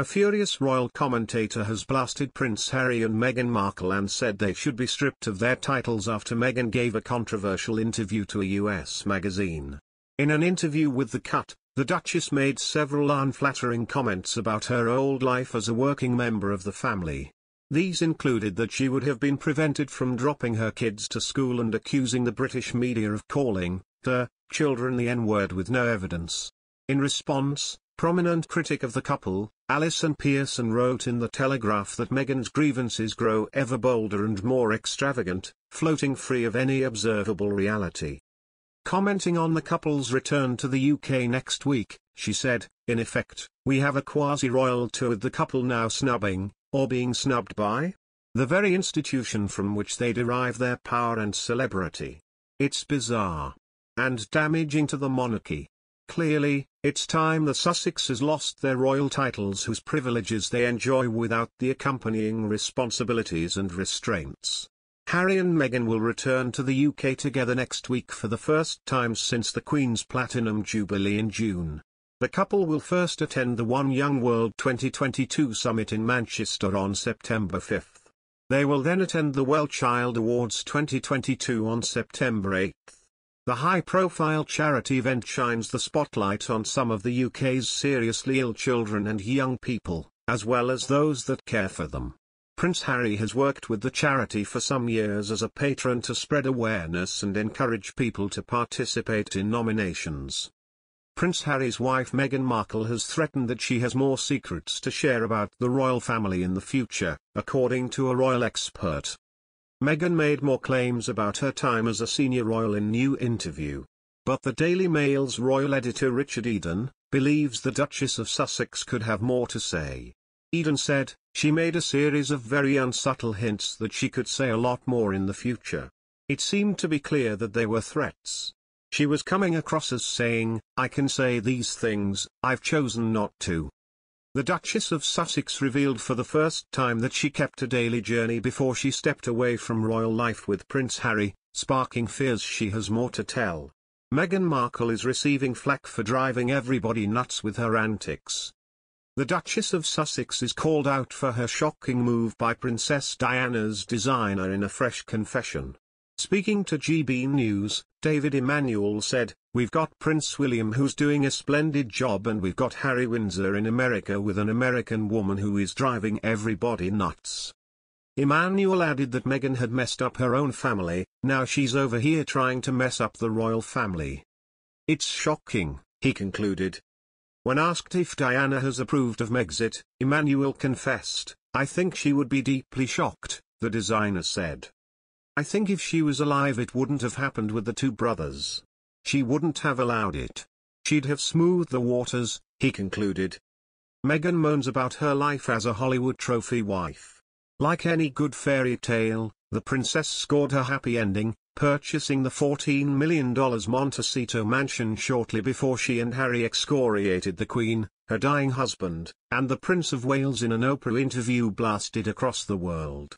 A furious royal commentator has blasted Prince Harry and Meghan Markle and said they should be stripped of their titles after Meghan gave a controversial interview to a US magazine. In an interview with The Cut, the Duchess made several unflattering comments about her old life as a working member of the family. These included that she would have been prevented from dropping her kids to school and accusing the British media of calling the children the N-word with no evidence. In response, prominent critic of the couple, Allison Pearson wrote in The Telegraph that Meghan's grievances grow ever bolder and more extravagant, floating free of any observable reality. Commenting on the couple's return to the UK next week, she said, in effect, we have a quasi-royal tour with the couple now snubbing, or being snubbed by, the very institution from which they derive their power and celebrity. It's bizarre. And damaging to the monarchy. Clearly, it's time the Sussexes lost their royal titles whose privileges they enjoy without the accompanying responsibilities and restraints. Harry and Meghan will return to the UK together next week for the first time since the Queen's Platinum Jubilee in June. The couple will first attend the One Young World 2022 summit in Manchester on September 5. They will then attend the Well Child Awards 2022 on September 8. The high-profile charity event shines the spotlight on some of the UK's seriously ill children and young people, as well as those that care for them. Prince Harry has worked with the charity for some years as a patron to spread awareness and encourage people to participate in nominations. Prince Harry's wife Meghan Markle has threatened that she has more secrets to share about the royal family in the future, according to a royal expert. Meghan made more claims about her time as a senior royal in new interview. But the Daily Mail's royal editor Richard Eden, believes the Duchess of Sussex could have more to say. Eden said, she made a series of very unsubtle hints that she could say a lot more in the future. It seemed to be clear that they were threats. She was coming across as saying, I can say these things, I've chosen not to. The Duchess of Sussex revealed for the first time that she kept a daily journey before she stepped away from royal life with Prince Harry, sparking fears she has more to tell. Meghan Markle is receiving flack for driving everybody nuts with her antics. The Duchess of Sussex is called out for her shocking move by Princess Diana's designer in a fresh confession. Speaking to GB News, David Emanuel said, We've got Prince William who's doing a splendid job and we've got Harry Windsor in America with an American woman who is driving everybody nuts. Emanuel added that Meghan had messed up her own family, now she's over here trying to mess up the royal family. It's shocking, he concluded. When asked if Diana has approved of Megxit, Emanuel confessed, I think she would be deeply shocked, the designer said. I think if she was alive it wouldn't have happened with the two brothers. She wouldn't have allowed it. She'd have smoothed the waters, he concluded. Meghan moans about her life as a Hollywood trophy wife. Like any good fairy tale, the princess scored her happy ending, purchasing the $14 million Montecito mansion shortly before she and Harry excoriated the Queen, her dying husband, and the Prince of Wales in an Oprah interview blasted across the world.